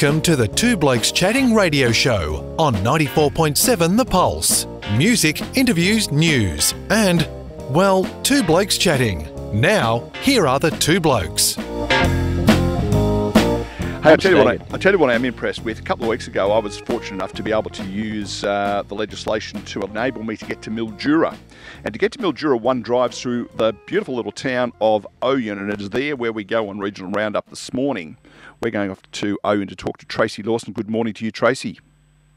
Welcome to the Two Blokes Chatting radio show on 94.7 The Pulse. Music, interviews, news, and, well, Two Blokes Chatting. Now, here are the two blokes. Hey, I'll tell, you what I, I'll tell you what I'm impressed with. A couple of weeks ago, I was fortunate enough to be able to use uh, the legislation to enable me to get to Mildura. And to get to Mildura, one drives through the beautiful little town of Ouyen, and it is there where we go on Regional Roundup this morning. We're going off to Ouyen to talk to Tracey Lawson. Good morning to you, Tracey.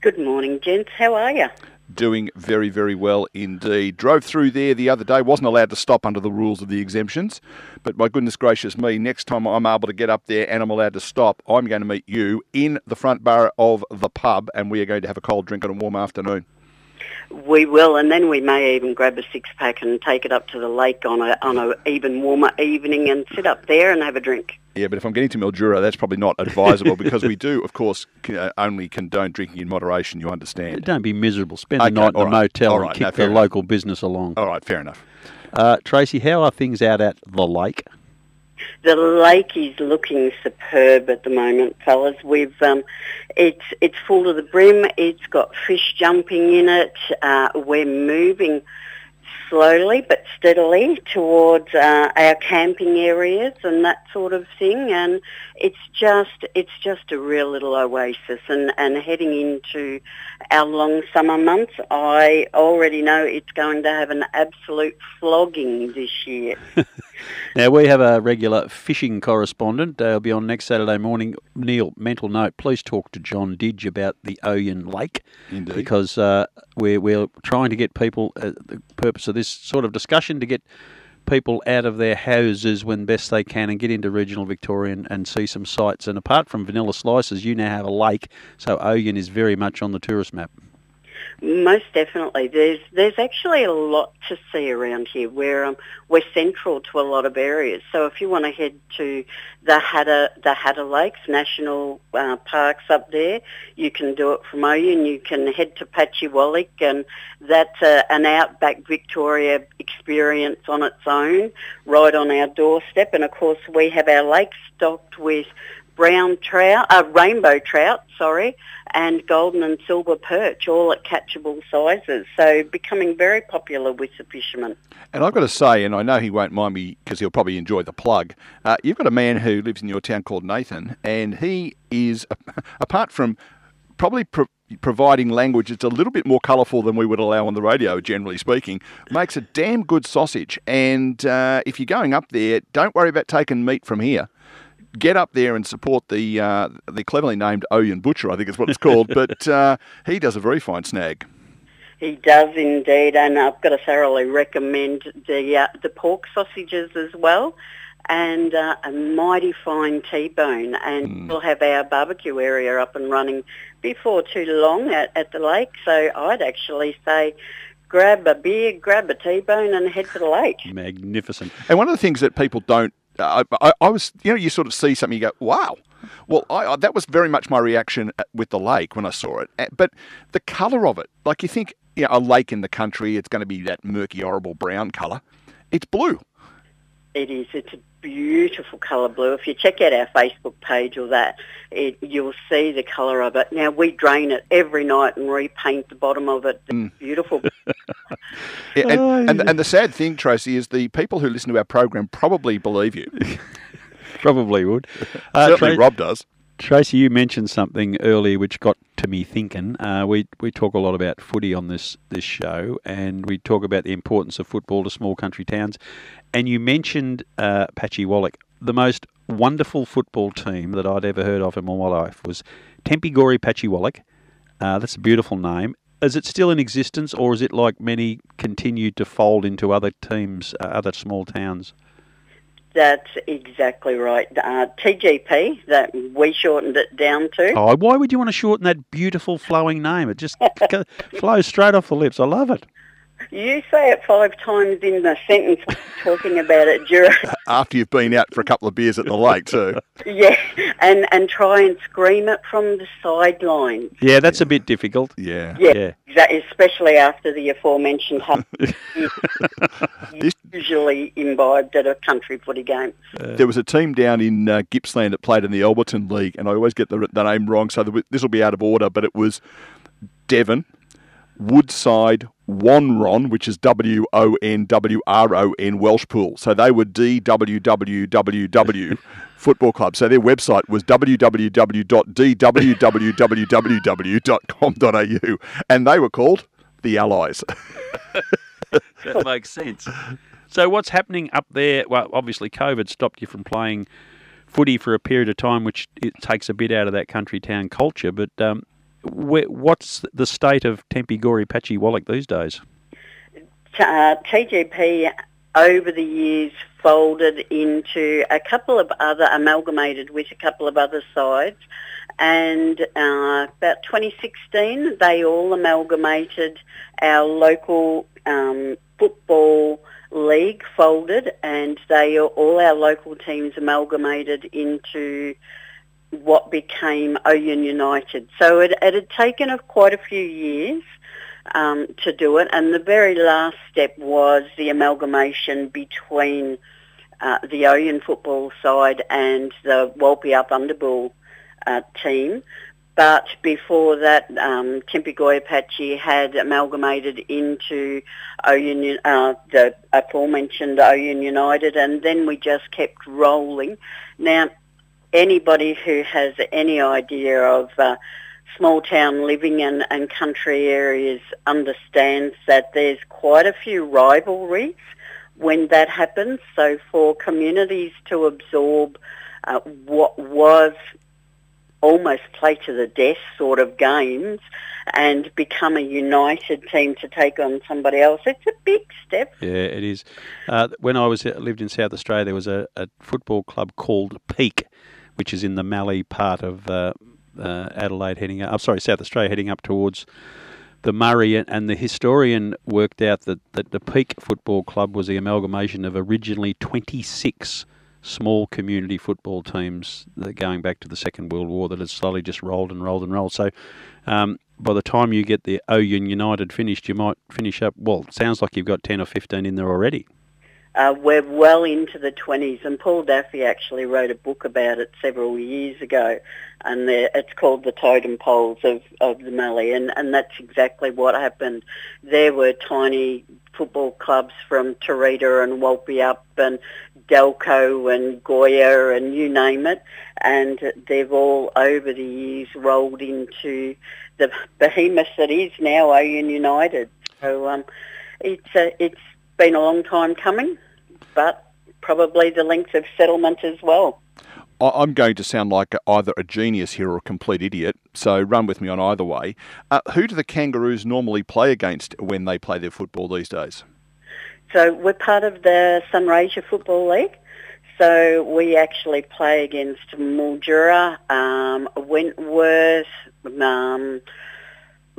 Good morning, gents. How are you? Doing very, very well indeed. Drove through there the other day, wasn't allowed to stop under the rules of the exemptions, but my goodness gracious me, next time I'm able to get up there and I'm allowed to stop, I'm going to meet you in the front bar of the pub and we are going to have a cold drink on a warm afternoon. We will, and then we may even grab a six pack and take it up to the lake on a on a even warmer evening and sit up there and have a drink. Yeah, but if I'm getting to Mildura, that's probably not advisable because we do, of course, uh, only condone drinking in moderation. You understand? Don't be miserable. Spend Okay, the night in all a right, motel all and kick no, the enough. local business along. All right, fair enough. Uh, Tracey, how are things out at the lake? The lake is looking superb at the moment, fellas. We've um, it's it's full to the brim. It's got fish jumping in it. Uh, we're moving slowly but steadily towards uh, our camping areas and that sort of thing. And it's just it's just a real little oasis. And and heading into our long summer months, I already know it's going to have an absolute flogging this year. Now, we have a regular fishing correspondent. They'll be on next Saturday morning. Neil, mental note, please talk to John Didge about the Ouyen Lake. Indeed. Because uh, we're, we're trying to get people, uh, the purpose of this sort of discussion, to get people out of their houses when best they can and get into regional Victoria and, and see some sights. And apart from vanilla slices, you now have a lake, so Ouyen is very much on the tourist map. Most definitely. There's there's actually a lot to see around here. We're um, we're central to a lot of areas. So if you want to head to the Hattah the Hattah Lakes National uh, Parks up there, you can do it from Ouyen. You can head to Patchewollock, and that's uh, an outback Victoria experience on its own, right on our doorstep. And of course, we have our lakes stocked with brown trout, uh, rainbow trout, sorry, and golden and silver perch, all at catchable sizes. So becoming very popular with the fishermen. And I've got to say, and I know he won't mind me because he'll probably enjoy the plug. Uh, you've got a man who lives in your town called Nathan, and he is, apart from probably pro- providing language that's a little bit more colourful than we would allow on the radio, generally speaking, makes a damn good sausage. And uh, if you're going up there, don't worry about taking meat from here. Get up there and support the uh, the cleverly named Ouyen Butcher, I think is what it's called. but uh, he does a very fine snag. He does indeed, and I've got to thoroughly recommend the uh, the pork sausages as well, and uh, a mighty fine T-bone. And we'll have our barbecue area up and running before too long at, at the lake. So I'd actually say, grab a beer, grab a T-bone, and head for the lake. Magnificent. And one of the things that people don't, I, I, I was, you know, you sort of see something, you go, wow. Well, I, that was very much my reaction with the lake when I saw it. But the colour of it, like you think, you know, a lake in the country, it's going to be that murky, horrible brown colour. It's blue. It is. It's a beautiful colour blue. If you check out our Facebook page or that, it, you'll see the colour of it. Now, we drain it every night and repaint the bottom of it. It's beautiful. Yeah, and, Oh, and, and the sad thing, Tracey, is the people who listen to our program probably believe you. Probably would. Uh, Certainly Tra- Rob does. Tracey, you mentioned something earlier which got to me thinking. Uh, we we talk a lot about footy on this this show, and we talk about the importance of football to small country towns. And you mentioned uh, Patchewollock. The most wonderful football team that I'd ever heard of in my life was Tempy Gorya Patchewollock. Uh, that's a beautiful name. Is it still in existence, or is it like many continued to fold into other teams, uh, other small towns? That's exactly right. Uh, TGP, that we shortened it down to. Oh, why would you want to shorten that beautiful flowing name? It just flows straight off the lips. I love it. You say it five times in the sentence talking about it during. After you've been out for a couple of beers at the lake too. yeah, and and try and scream it from the sidelines. Yeah, that's a bit difficult. Yeah. Yeah, Yeah. exactly, especially after the aforementioned hub. This- usually imbibed at a country footy game. There was a team down in uh, Gippsland that played in the Alberton League, and I always get the, the name wrong, so this will be out of order, but it was Devon, Woodside, Won Wron, which is W O N W R O N Welshpool. So they were DWWWW Football Club. So their website was www.dwww.com.au, and they were called the Allies. That makes sense. So, what's happening up there? Well, obviously, COVID stopped you from playing footy for a period of time, which it takes a bit out of that country town culture. But um, what's the state of Tempy Gorya Patchewollock these days? uh, TGP over the years folded into a couple of other, amalgamated with a couple of other sides. And uh, about 2016, they all amalgamated our local um, football league folded and they all our local teams amalgamated into what became Ouyen United. So it, it had taken quite a few years um, to do it, and the very last step was the amalgamation between uh, the Ouyen football side and the Walpi Up Underbool uh, team. But before that, um, Goyapachi had amalgamated into Ouyen, uh, the aforementioned Ouyen United, and then we just kept rolling. Now, anybody who has any idea of uh, small town living and, and country areas understands that there's quite a few rivalries when that happens. So for communities to absorb uh, what was almost play to the death sort of games and become a united team to take on somebody else, it's a big step. Yeah, it is. Uh, when I was lived in South Australia, there was a, a football club called Peak, which is in the Mallee part of uh, uh, Adelaide, heading up. I'm sorry, South Australia, heading up towards the Murray, and the historian worked out that, that the Peak Football Club was the amalgamation of originally 26 small community football teams going back to the Second World War that had slowly just rolled and rolled and rolled. So um, by the time you get the Ouyen United finished, you might finish up, well, sounds like you've got 10 or 15 in there already. Uh, we're well into the 20s, and Paul Daffey actually wrote a book about it several years ago, and it's called The Totem Poles of, of the Mallee, and, and that's exactly what happened. There were tiny football clubs from Torrita and Walpeup and Delco and Goya and you name it, and they've all over the years rolled into the behemoth that is now Ouyen United. So um, it's a, it's been a long time coming, but probably the length of settlement as well. I'm going to sound like either a genius here or a complete idiot, so run with me on either way. Uh, who do the Kangaroos normally play against when they play their football these days? So we're part of the Sunraysia Football League. So we actually play against Mildura, um, Wentworth, um,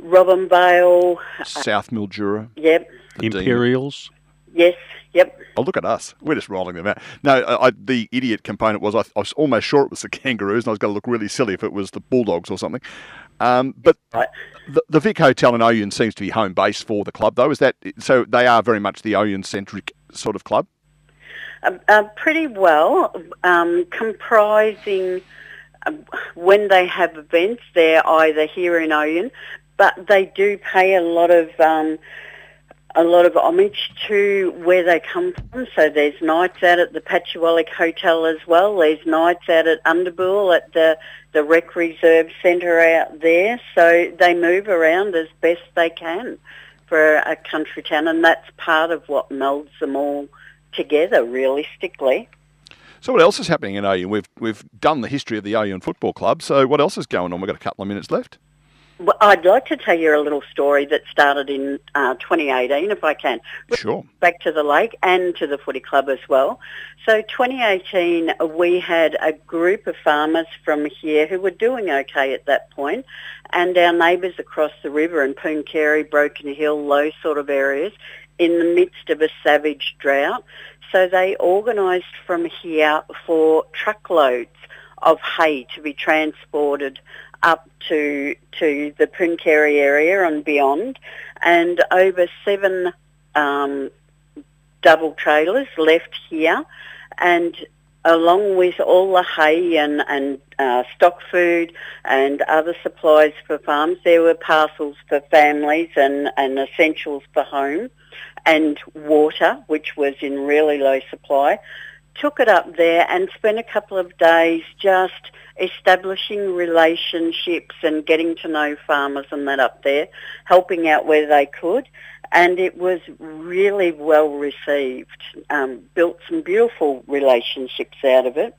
Robinvale. South Mildura. Yep. the Demon. Yes. Yep. Oh, look at us. We're just rolling them out. No, I, I, the idiot component was I, I was almost sure it was the Kangaroos, and I was going to look really silly if it was the Bulldogs or something. Um, but Right. the, the Vic Hotel in Ouyen seems to be home base for the club, though. Is that so? They are very much the Ouyen centric sort of club. Uh, uh, pretty well, um, comprising uh, when they have events, they're either here in Ouyen, but they do pay a lot of um, a lot of homage to where they come from. So there's nights out at the Patchewollock Hotel as well. There's nights out at Underbool at the the Rec Reserve Centre out there. So they move around as best they can for a country town, and that's part of what melds them all together realistically. So what else is happening in Ouyen? We've we've done the history of the Ouyen Football Club. So what else is going on? We've got a couple of minutes left. Well, I'd like to tell you a little story that started in uh, 2018, if I can. Sure. Back to the lake and to the footy club as well. So 2018, we had a group of farmers from here who were doing okay at that point, and our neighbours across the river in Pooncarie, Broken Hill, those sort of areas, in the midst of a savage drought. So they organised from here for truckloads of hay to be transported up to to the Pooncarie area and beyond, and over seven um, double trailers left here, and along with all the hay and, and uh, stock food and other supplies for farms, there were parcels for families and, and essentials for home and water, which was in really low supply. Took it up there and spent a couple of days just establishing relationships and getting to know farmers and that up there, helping out where they could. And it was really well received. Um, built some beautiful relationships out of it.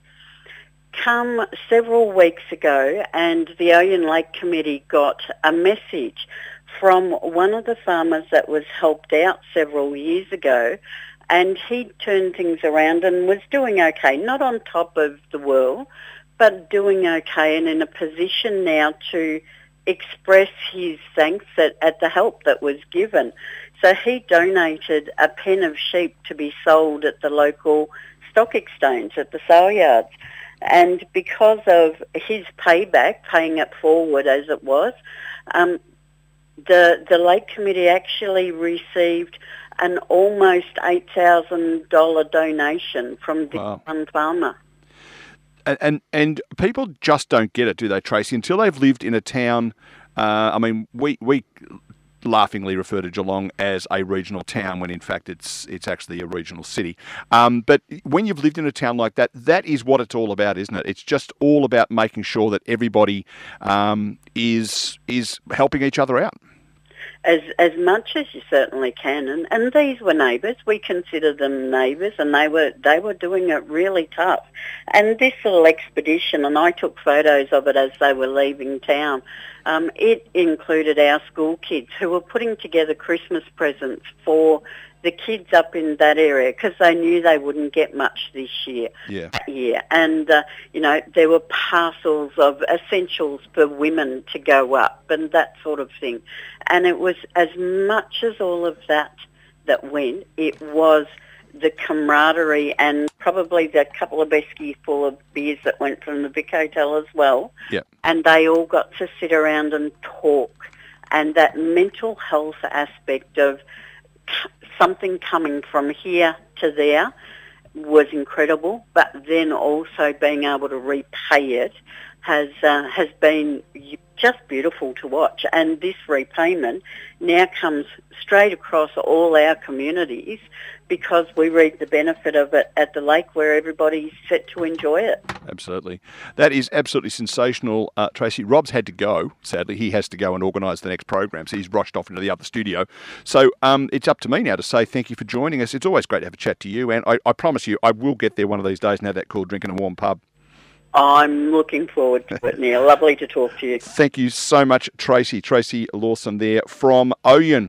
Come several weeks ago and the Ouyen Lake Committee got a message from one of the farmers that was helped out several years ago and he turned things around and was doing okay, not on top of the world, but doing okay and in a position now to express his thanks at, at the help that was given. So he donated a pen of sheep to be sold at the local stock exchange at the sale yards. And because of his payback, paying it forward as it was, um, the the Lake Committee actually received an almost eight thousand dollar donation from this Wow. one farmer. And, and and people just don't get it, do they, Tracey? Until they've lived in a town. Uh, I mean, we we laughingly refer to Geelong as a regional town when in fact it's it's actually a regional city. Um, but when you've lived in a town like that, that is what it's all about, isn't it? It's just all about making sure that everybody um, is is helping each other out. As as much as you certainly can. And, and these were neighbours. We consider them neighbours, and they were they were doing it really tough. And this little expedition, and I took photos of it as they were leaving town. Um, it included our school kids who were putting together Christmas presents for the kids up in that area because they knew they wouldn't get much this year Yeah. year. And, uh, you know, there were parcels of essentials for women to go up and that sort of thing. And it was as much as all of that that went, it was the camaraderie and probably the couple of esky full of beers that went from the Vic Hotel as well. Yep. And they all got to sit around and talk. And that mental health aspect of something coming from here to there was incredible, but then also being able to repay it has uh, has been just beautiful to watch. And this repayment now comes straight across all our communities because we reap the benefit of it at the lake where everybody's set to enjoy it. Absolutely. That is absolutely sensational, uh, Tracey. Rob's had to go, sadly. He has to go and organise the next program, so he's rushed off into the other studio. So um, it's up to me now to say thank you for joining us. It's always great to have a chat to you, and I, I promise you, I will get there one of these days and have that cool drink in a warm pub. I'm looking forward to it, Neil. Lovely to talk to you. Thank you so much, Tracey. Tracey Lawson there from Ouyen.